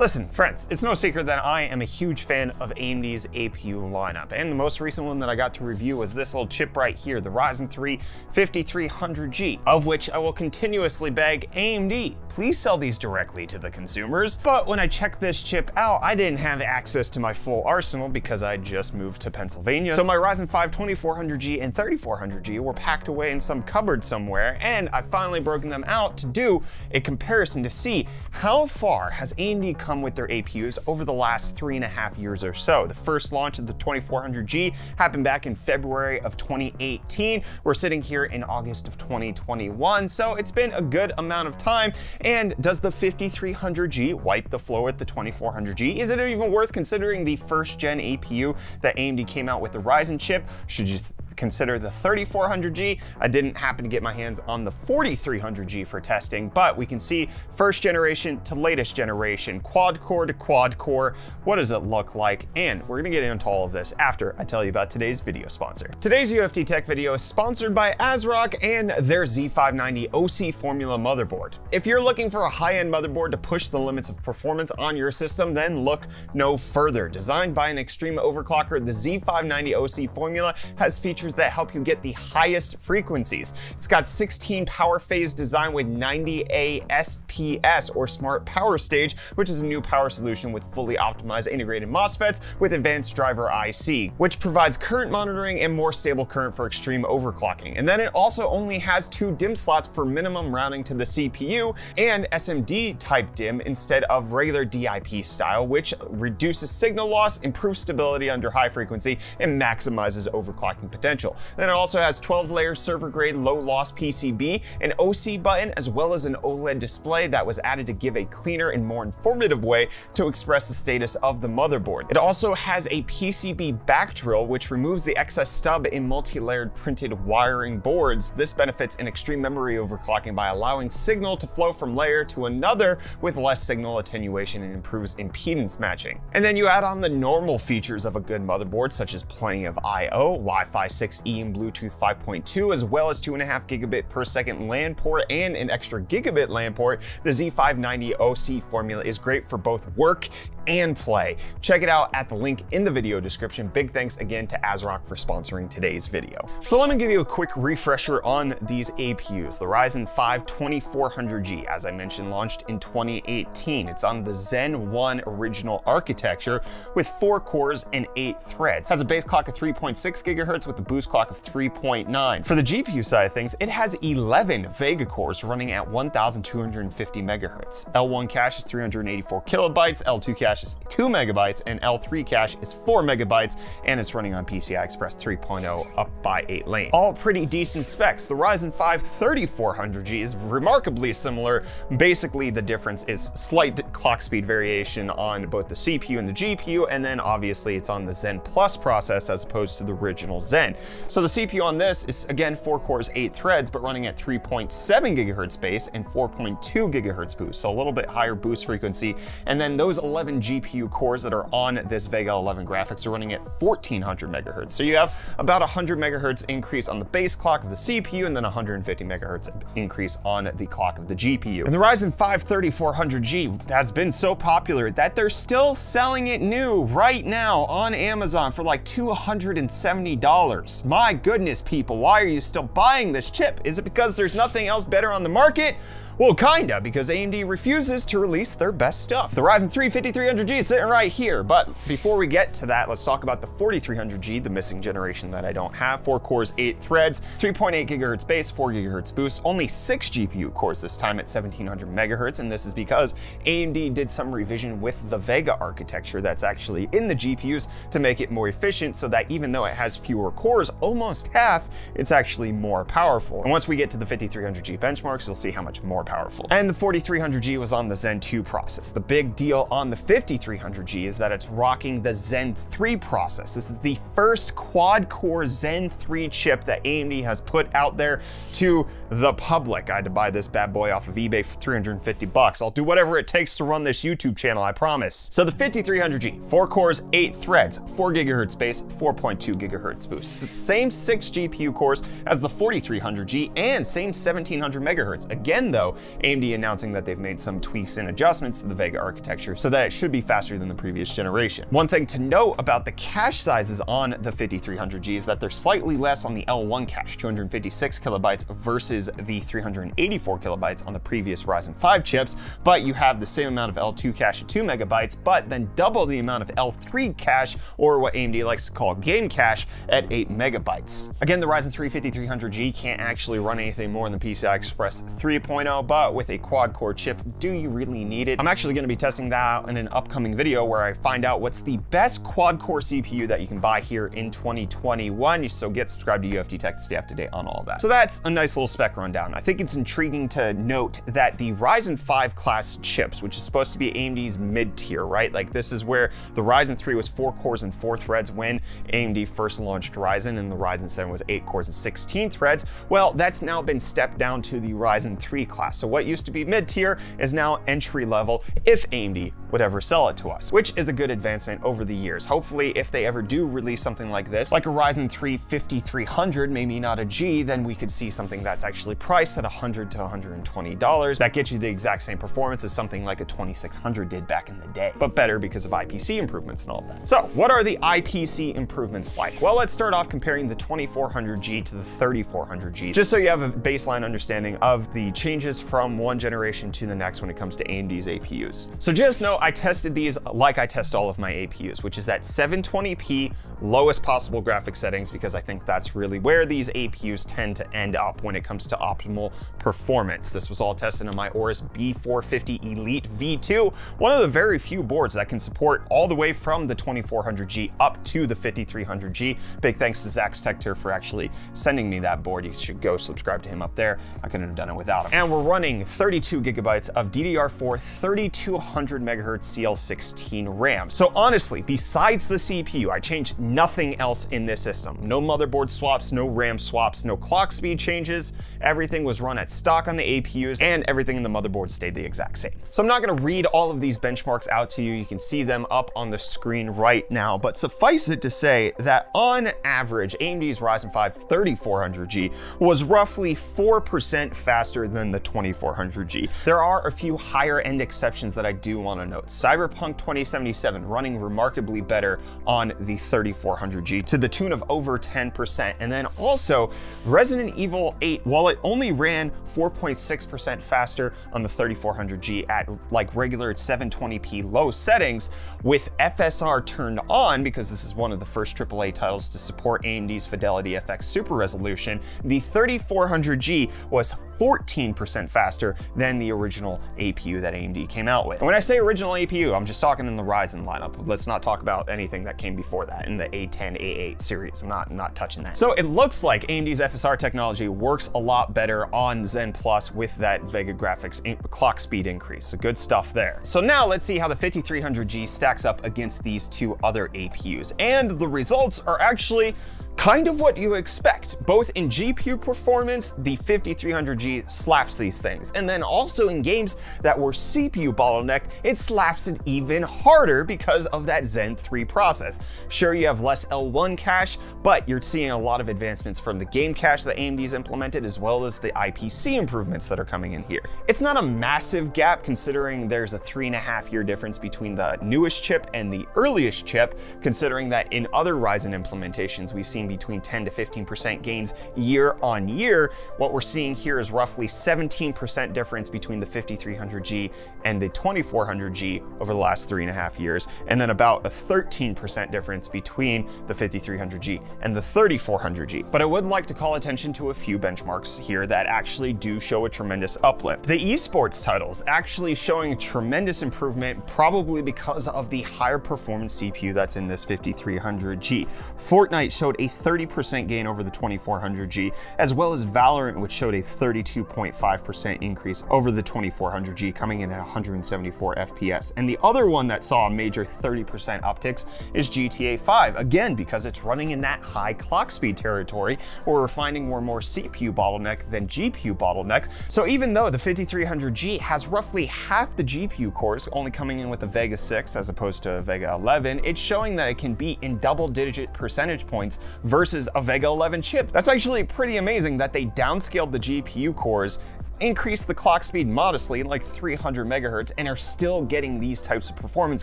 Listen, friends, it's no secret that I am a huge fan of AMD's APU lineup, and the most recent one that I got to review was this little chip right here, the Ryzen 3 5300G, of which I will continuously beg AMD, please sell these directly to the consumers. But when I checked this chip out, I didn't have access to my full arsenal because I just moved to Pennsylvania. So my Ryzen 5 2400G and 3400G were packed away in some cupboard somewhere, and I've finally broken them out to do a comparison to see how far has AMD come with their APUs over the last three and a half years or so. The first launch of the 2400G happened back in February of 2018. We're sitting here in August of 2021, so it's been a good amount of time. And does the 5300G wipe the floor with the 2400G? Is it even worth considering the first gen APU that AMD came out with the Ryzen chip? Should you consider the 3400G. I didn't happen to get my hands on the 4300G for testing, but we can see first generation to latest generation, quad core to quad core. What does it look like? And we're gonna get into all of this after I tell you about today's video sponsor. Today's UFD Tech video is sponsored by ASRock and their Z590 OC Formula motherboard. If you're looking for a high-end motherboard to push the limits of performance on your system, then look no further. Designed by an extreme overclocker, the Z590 OC Formula has features features that help you get the highest frequencies. It's got 16 power phase design with 90A SPS or Smart Power Stage, which is a new power solution with fully optimized integrated MOSFETs with advanced driver IC, which provides current monitoring and more stable current for extreme overclocking. And then it also only has two DIMM slots for minimum rounding to the CPU and SMD type DIMM instead of regular DIP style, which reduces signal loss, improves stability under high frequency, and maximizes overclocking potential potential. Then it also has 12 layer server grade low loss PCB, an OC button, as well as an OLED display that was added to give a cleaner and more informative way to express the status of the motherboard. It also has a PCB back drill, which removes the excess stub in multi-layered printed wiring boards. This benefits in extreme memory overclocking by allowing signal to flow from layer to another with less signal attenuation and improves impedance matching. And then you add on the normal features of a good motherboard, such as plenty of I.O., Wi-Fi 6E and Bluetooth 5.2, as well as 2.5 gigabit per second LAN port and an extra gigabit LAN port, the Z590 OC formula is great for both work and play. Check it out at the link in the video description. Big thanks again to ASRock for sponsoring today's video. So let me give you a quick refresher on these APUs. The Ryzen 5 2400G, as I mentioned, launched in 2018. It's on the Zen 1 original architecture with four cores and eight threads. Has a base clock of 3.6 gigahertz with a boost clock of 3.9. For the GPU side of things, it has 11 Vega cores running at 1250 megahertz. L1 cache is 384 kilobytes, L2 cache cache is 2 megabytes and L3 cache is 4 megabytes and it's running on PCI Express 3.0 up by 8 lane. All pretty decent specs. The Ryzen 5 3400G is remarkably similar. Basically the difference is slight clock speed variation on both the CPU and the GPU and then obviously it's on the Zen Plus process as opposed to the original Zen. So the CPU on this is again 4 cores 8 threads but running at 3.7 gigahertz base and 4.2 gigahertz boost. So a little bit higher boost frequency and then those 11 GPU cores that are on this Vega 11 graphics are running at 1400 megahertz. So you have about 100 megahertz increase on the base clock of the CPU and then 150 megahertz increase on the clock of the GPU. And the Ryzen 5 3400G has been so popular that they're still selling it new right now on Amazon for like $270. My goodness, people, why are you still buying this chip? Is it because there's nothing else better on the market? Well, kinda, because AMD refuses to release their best stuff. The Ryzen 3 5300G is sitting right here, but before we get to that, let's talk about the 4300G, the missing generation that I don't have. Four cores, eight threads, 3.8 gigahertz base, four gigahertz boost, only six GPU cores this time at 1700 megahertz, and this is because AMD did some revision with the Vega architecture that's actually in the GPUs to make it more efficient so that even though it has fewer cores, almost half, it's actually more powerful. And once we get to the 5300G benchmarks, you'll see how much more more powerful. And the 4300G was on the Zen 2 process. The big deal on the 5300G is that it's rocking the Zen 3 process. This is the first quad-core Zen 3 chip that AMD has put out there to the public. I had to buy this bad boy off of eBay for 350 bucks. I'll do whatever it takes to run this YouTube channel, I promise. So the 5300G, four cores, eight threads, four gigahertz base, 4.2 gigahertz boost. Same six GPU cores as the 4300G and same 1700 megahertz. Again though, AMD announcing that they've made some tweaks and adjustments to the Vega architecture so that it should be faster than the previous generation. One thing to note about the cache sizes on the 5300G is that they're slightly less on the L1 cache, 256 kilobytes versus the 384 kilobytes on the previous Ryzen 5 chips, but you have the same amount of L2 cache at 2 megabytes, but then double the amount of L3 cache, or what AMD likes to call game cache, at 8 megabytes. Again, the Ryzen 3 5300G can't actually run anything more than PCI Express 3.0, but with a quad-core chip, do you really need it? I'm actually going to be testing that out in an upcoming video where I find out what's the best quad-core CPU that you can buy here in 2021, so get subscribed to UFD Tech to stay up to date on all that. So that's a nice little spec rundown. I think it's intriguing to note that the Ryzen 5 class chips, which is supposed to be AMD's mid-tier, right? Like this is where the Ryzen 3 was four cores and four threads when AMD first launched Ryzen, and the Ryzen 7 was eight cores and 16 threads. Well, that's now been stepped down to the Ryzen 3 class. So what used to be mid-tier is now entry level if AMD would ever sell it to us, which is a good advancement over the years. Hopefully, if they ever do release something like this, like a Ryzen 3 5300, maybe not a G, then we could see something that's actually priced at 100 to 120 dollars. That gets you the exact same performance as something like a 2600 did back in the day, but better because of IPC improvements and all that. So, what are the IPC improvements like? Well, let's start off comparing the 2400G to the 3400G, just so you have a baseline understanding of the changes from one generation to the next when it comes to AMD's APUs. So just know I tested these like I test all of my APUs, which is at 720p, lowest possible graphic settings, because I think that's really where these APUs tend to end up when it comes to optimal performance. This was all tested on my Aorus B450 Elite V2, one of the very few boards that can support all the way from the 2400G up to the 5300G. Big thanks to Zach Tech for actually sending me that board. You should go subscribe to him up there. I couldn't have done it without him. And we're running 32 gigabytes of DDR4 3200 megahertz CL16 RAM. So honestly, besides the CPU, I changed nothing else in this system. No motherboard swaps, no RAM swaps, no clock speed changes. Everything was run at stock on the APUs and everything in the motherboard stayed the exact same. So I'm not gonna read all of these benchmarks out to you. You can see them up on the screen right now, but suffice it to say that on average, AMD's Ryzen 5 3400G was roughly 4% faster than the 2400G. There are a few higher end exceptions that I do wanna note. Cyberpunk 2077 running remarkably better on the 3400G to the tune of over 10%. And then also Resident Evil 8, while it only ran 4.6% faster on the 3400G at like regular 720p low settings with FSR turned on, because this is one of the first AAA titles to support AMD's Fidelity FX Super Resolution, the 3400G was 14% faster than the original APU that AMD came out with. And when I say original APU, I'm just talking in the Ryzen lineup. Let's not talk about anything that came before that in the A10, A8 series. I'm not, not touching that. So it looks like AMD's FSR technology works a lot better on Zen Plus with that Vega graphics clock speed increase. So good stuff there. So now let's see how the 5300G stacks up against these two other APUs. And the results are actually kind of what you expect. Both in GPU performance, the 5300G slaps these things. And then also in games that were CPU bottlenecked, it slaps it even harder because of that Zen 3 process. Sure, you have less L1 cache, but you're seeing a lot of advancements from the game cache that AMD's implemented, as well as the IPC improvements that are coming in here. It's not a massive gap considering there's a three and a half year difference between the newest chip and the earliest chip, considering that in other Ryzen implementations, we've seen between 10 to 15% gains year on year. What we're seeing here is roughly 17% difference between the 5300G and the 2400G over the last three and a half years, and then about a 13% difference between the 5300G and the 3400G. But I would like to call attention to a few benchmarks here that actually do show a tremendous uplift. The esports titles actually showing tremendous improvement, probably because of the higher performance CPU that's in this 5300G. Fortnite showed a 30% gain over the 2400G, as well as Valorant, which showed a 32.5% increase over the 2400G, coming in at 174 FPS. And the other one that saw a major 30% upticks is GTA 5, again, because it's running in that high clock speed territory, where we're finding more and more CPU bottleneck than GPU bottlenecks. So even though the 5300G has roughly half the GPU cores, only coming in with a Vega 6 as opposed to a Vega 11, it's showing that it can be in double digit percentage points versus a Vega 11 chip. That's actually pretty amazing that they downscaled the GPU cores increased the clock speed modestly, in like 300 megahertz, and are still getting these types of performance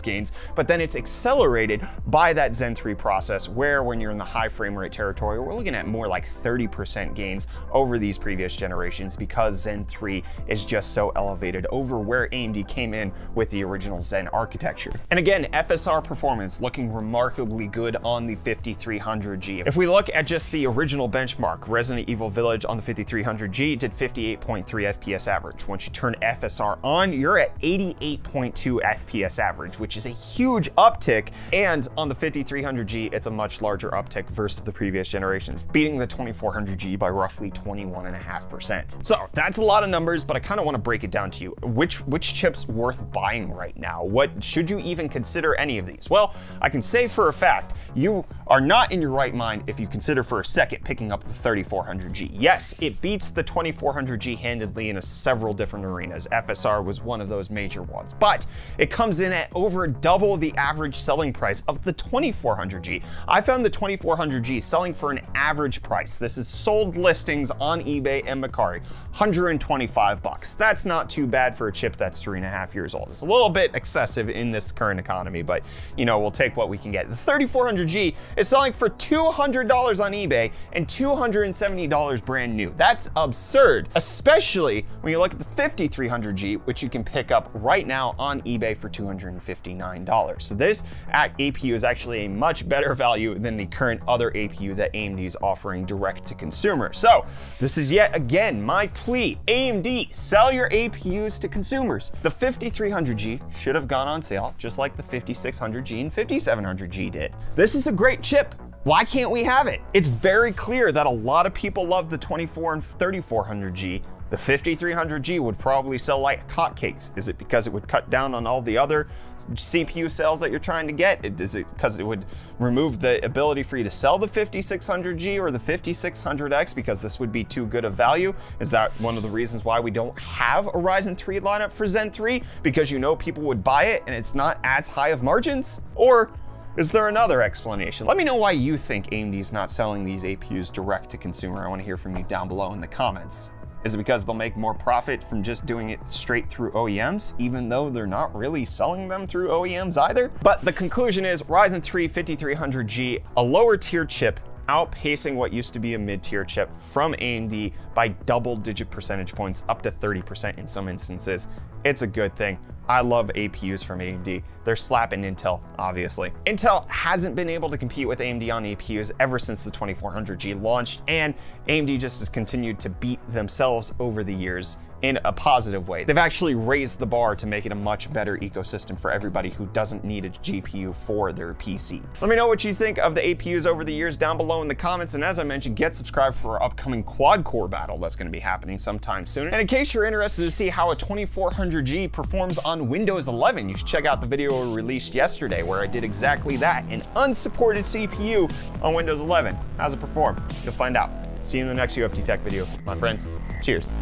gains, but then it's accelerated by that Zen 3 process, where when you're in the high frame rate territory, we're looking at more like 30% gains over these previous generations because Zen 3 is just so elevated over where AMD came in with the original Zen architecture. And again, FSR performance looking remarkably good on the 5300G. If we look at just the original benchmark, Resident Evil Village on the 5300G did 58.3 FPS average. Once you turn FSR on, you're at 88.2 FPS average, which is a huge uptick. And on the 5300G, it's a much larger uptick versus the previous generations, beating the 2400G by roughly 21.5%. So that's a lot of numbers, but I kind of want to break it down to you. Which, which chip's worth buying right now? What should you even consider any of these? Well, I can say for a fact, you are not in your right mind if you consider for a second picking up the 3400G. Yes, it beats the 2400G handedly in several different arenas. FSR was one of those major ones, but it comes in at over double the average selling price of the 2400G. I found the 2400G selling for an average price. This is sold listings on eBay and Mercari, 125 bucks. That's not too bad for a chip that's three and a half years old. It's a little bit excessive in this current economy, but you know, we'll take what we can get. The 3400G is selling for $200 on eBay and $270 brand new. That's absurd, especially when you look at the 5300G, which you can pick up right now on eBay for $259. So this APU is actually a much better value than the current other APU that AMD is offering direct to consumer. So this is yet again my plea, AMD, sell your APUs to consumers. The 5300G should have gone on sale just like the 5600G and 5700G did. This is a great chip. Why can't we have it? It's very clear that a lot of people love the 24 and 3400G. The 5300G would probably sell like hotcakes. Is it because it would cut down on all the other CPU cells that you're trying to get? Is it because it would remove the ability for you to sell the 5600G or the 5600X because this would be too good of value? Is that one of the reasons why we don't have a Ryzen 3 lineup for Zen 3? Because you know people would buy it and it's not as high of margins? Or is there another explanation? Let me know why you think AMD is not selling these APUs direct to consumer. I want to hear from you down below in the comments. Is it because they'll make more profit from just doing it straight through OEMs, even though they're not really selling them through OEMs either? But the conclusion is Ryzen 3 5300G, a lower tier chip outpacing what used to be a mid-tier chip from AMD by double-digit percentage points, up to 30% in some instances. It's a good thing. I love APUs from AMD. They're slapping Intel, obviously. Intel hasn't been able to compete with AMD on APUs ever since the 2400G launched, and AMD just has continued to beat themselves over the years in a positive way. They've actually raised the bar to make it a much better ecosystem for everybody who doesn't need a GPU for their PC. Let me know what you think of the APUs over the years down below in the comments, and as I mentioned, get subscribed for our upcoming quad-core battle that's gonna be happening sometime soon. And in case you're interested to see how a 2400G performs on Windows 11, you should check out the video we released yesterday where I did exactly that, an unsupported CPU on Windows 11. How's it perform? You'll find out. See you in the next UFD Tech video. My friends, cheers.